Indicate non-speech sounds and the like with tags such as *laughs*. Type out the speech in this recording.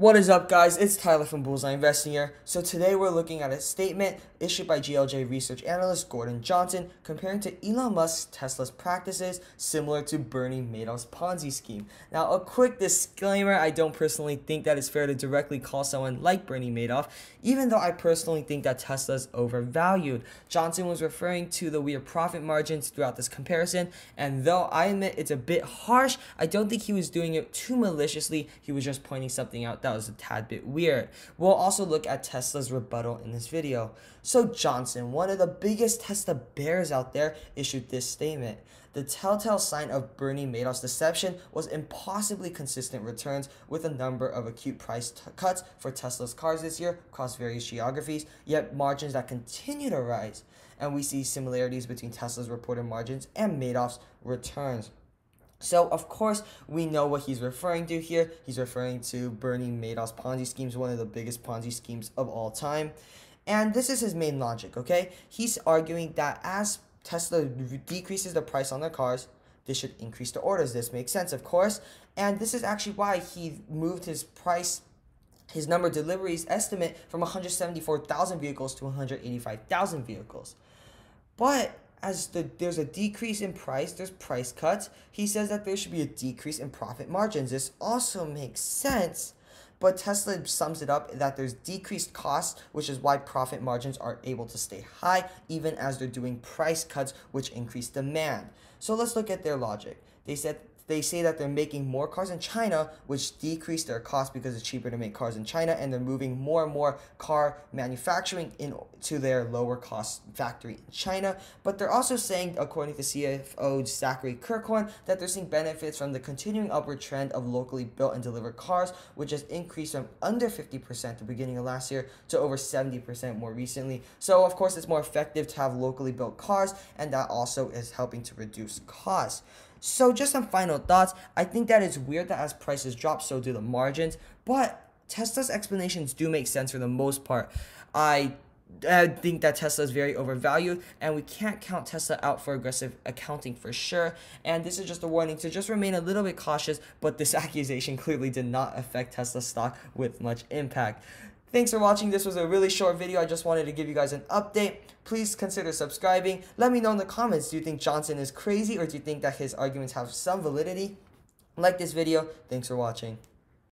What is up guys, it's Tyler from Bullseye Investing here. So today we're looking at a statement issued by GLJ research analyst Gordon Johnson comparing to Elon Musk's Tesla's practices similar to Bernie Madoff's Ponzi scheme. Now a quick disclaimer, I don't personally think that it's fair to directly call someone like Bernie Madoff, even though I personally think that Tesla's overvalued. Johnson was referring to the weird profit margins throughout this comparison, and though I admit it's a bit harsh, I don't think he was doing it too maliciously, he was just pointing something out that that was a tad bit weird. We'll also look at Tesla's rebuttal in this video. So Johnson, one of the biggest Tesla bears out there, issued this statement. The telltale sign of Bernie Madoff's deception was impossibly consistent returns with a number of acute price cuts for Tesla's cars this year across various geographies, yet margins that continue to rise. And we see similarities between Tesla's reported margins and Madoff's returns. So, of course, we know what he's referring to here. He's referring to Bernie Madoff's Ponzi schemes, one of the biggest Ponzi schemes of all time. And this is his main logic, okay? He's arguing that as Tesla decreases the price on their cars, this should increase the orders. This makes sense, of course. And this is actually why he moved his price his number of deliveries estimate from 174,000 vehicles to 185,000 vehicles. But as the there's a decrease in price, there's price cuts. He says that there should be a decrease in profit margins. This also makes sense, but Tesla sums it up that there's decreased costs, which is why profit margins are able to stay high even as they're doing price cuts, which increase demand. So let's look at their logic. They said they say that they're making more cars in China, which decrease their cost because it's cheaper to make cars in China, and they're moving more and more car manufacturing into their lower cost factory in China. But they're also saying, according to CFO Zachary Kirkhorn, that they're seeing benefits from the continuing upward trend of locally built and delivered cars, which has increased from under 50% at the beginning of last year to over 70% more recently. So, of course, it's more effective to have locally built cars, and that also is helping to reduce costs. So just some final thoughts. I think that it's weird that as prices drop, so do the margins. But Tesla's explanations do make sense for the most part. I I think that Tesla is very overvalued, and we can't count Tesla out for aggressive accounting for sure. And this is just a warning to just remain a little bit cautious, but this *laughs* accusation clearly did not affect Tesla stock with much impact. Thanks for watching. This was a really short video. I just wanted to give you guys an update. Please consider subscribing. Let me know in the comments. Do you think Johnson is crazy or do you think that his arguments have some validity? Like this video. Thanks for watching.